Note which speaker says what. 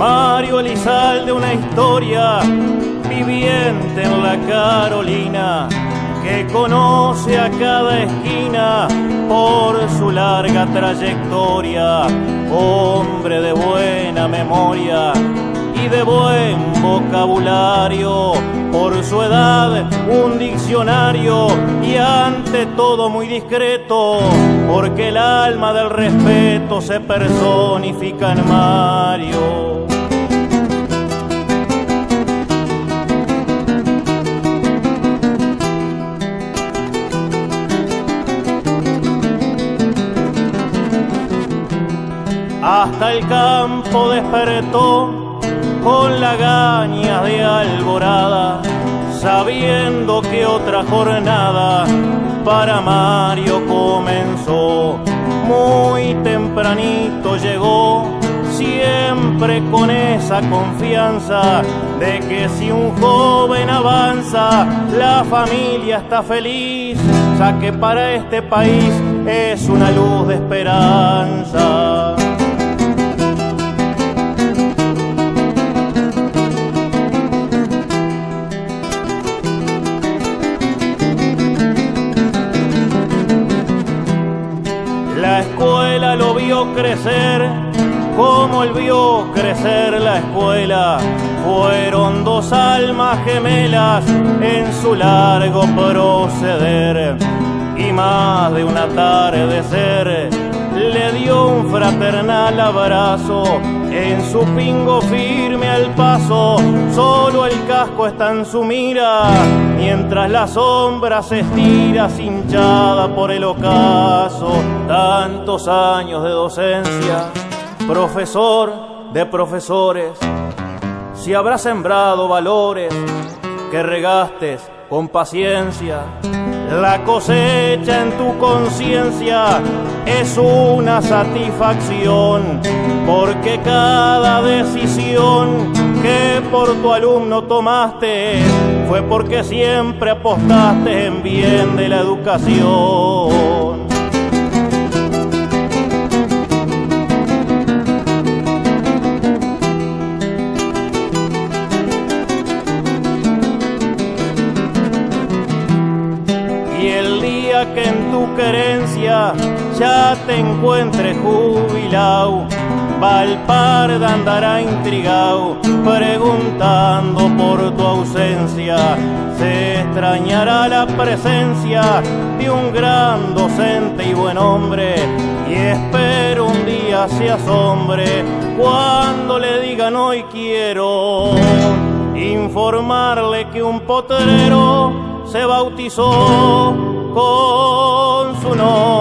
Speaker 1: Mario Elizalde una historia viviente en la Carolina que conoce a cada esquina por su larga trayectoria, hombre de buena memoria y de buen vocabulario, por su edad un diccionario y ante todo muy discreto, porque el alma del respeto se personifica en Mario. Hasta el campo despertó con la gaña de alborada, sabiendo que otra jornada para Mario comenzó. Muy tempranito llegó, siempre con esa confianza de que si un joven avanza, la familia está feliz, ya que para este país es una luz de esperanza. Vio crecer, como él vio crecer la escuela. Fueron dos almas gemelas en su largo proceder. Y más de una tarde ser le dio un fraternal abrazo. En su pingo firme al paso, solo el casco está en su mira, mientras la sombra se estira cinchada por el ocaso. Tantos años de docencia, profesor de profesores, si habrá sembrado valores que regastes con paciencia la cosecha en tu conciencia es una satisfacción, porque cada decisión que por tu alumno tomaste fue porque siempre apostaste en bien de la educación. Querencia ya te encuentre jubilado. Valparda andará intrigado, preguntando por tu ausencia. Se extrañará la presencia de un gran docente y buen hombre. Y espero un día se asombre cuando le digan hoy quiero informarle que un potrero se bautizó con su nombre.